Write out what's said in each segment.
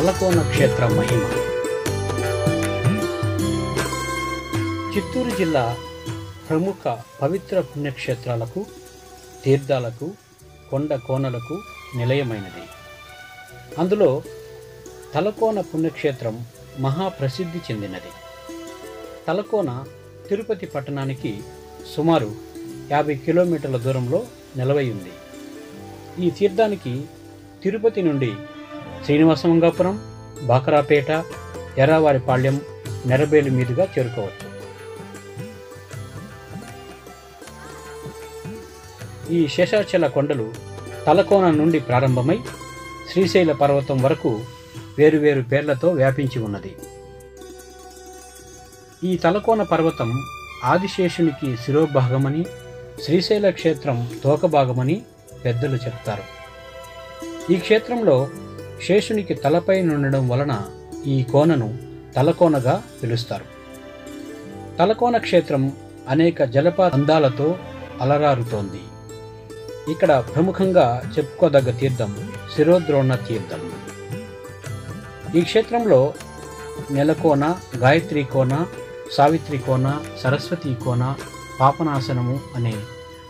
తలకోన క్షేత్ర మహిమ. చిత్తూరు జిల్లా ప్రముఖ పవిత్ర పుణ్యక్షేత్రాలకు తీర్థాలకు కొండ కోనలకు నిలయమైనది. అందులో తలకోన పుణ్యక్షేత్రం మహాప్రసిద్ధి చెందినది. తలకోన తిరుపతి పట్టణానికి సుమారు యాభై కిలోమీటర్ల దూరంలో నిలవై ఉంది. ఈ తీర్థానికి తిరుపతి నుండి శ్రీనివాసమంగాపురం బాకరాపేట ఎర్రావారిపాళ్యం నెరబేలు మీదుగా చేరుకోవచ్చు. ఈ శేషాచల కొండలు తలకోన నుండి ప్రారంభమై శ్రీశైల పర్వతం వరకు వేరువేరు పేర్లతో వ్యాపించి ఉన్నది. ఈ తలకోన పర్వతం ఆదిశేషునికి శిరోభాగమని శ్రీశైల క్షేత్రం తోకభాగమని పెద్దలు చెప్తారు. ఈ క్షేత్రంలో శేషునికి తలపై నుండడం వలన ఈ కోనను తలకోనగా పిలుస్తారు. తలకోన క్షేత్రం అనేక జలపాత అందాలతో అలరారుతోంది. ఇక్కడ ప్రముఖంగా చెప్పుకోదగ్గ తీర్థం శిరోద్రోణ తీర్థం. ఈ క్షేత్రంలో నెలకోన గాయత్రి కోన సావిత్రి కోన సరస్వతి కోన పాపనాశనము అనే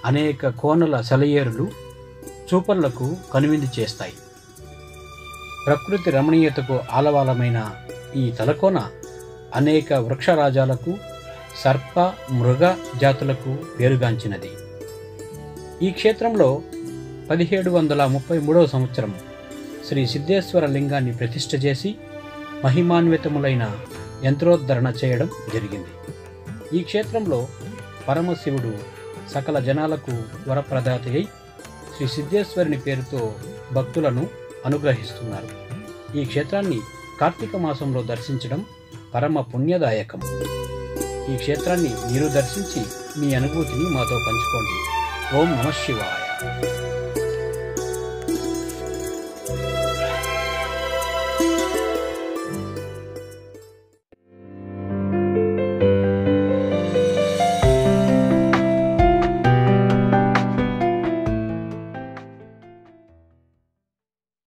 అనేక కోనల సెలయేరులు చూపర్లకు కనువిందు చేస్తాయి. ప్రకృతి రమణీయతకు ఆలవాలమైన ఈ తలకోన అనేక వృక్షరాజాలకు సర్ప మృగ జాతులకు పేరుగాంచినది. ఈ క్షేత్రంలో పదిహేడు వందల ముప్పై మూడవ సంవత్సరం శ్రీ సిద్ధేశ్వర లింగాన్ని ప్రతిష్ఠ చేసి మహిమాన్వితములైన యంత్రోద్ధరణ చేయడం జరిగింది. ఈ క్షేత్రంలో పరమశివుడు సకల జనాలకు వరప్రదాత అయి శ్రీ సిద్ధేశ్వరుని పేరుతో భక్తులను అనుగ్రహిస్తున్నారు. ఈ క్షేత్రాన్ని కార్తీక మాసంలో దర్శించడం పరమ పుణ్యదాయకం. ఈ క్షేత్రాన్ని మీరు దర్శించి మీ అనుభూతిని మాతో పంచుకోండి. ఓం నమ శివాయ.